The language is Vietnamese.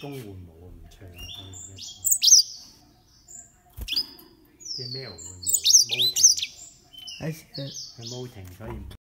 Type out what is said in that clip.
公換舞唔唱啊！即係咩換舞？冇停，係冇停，所以。